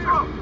立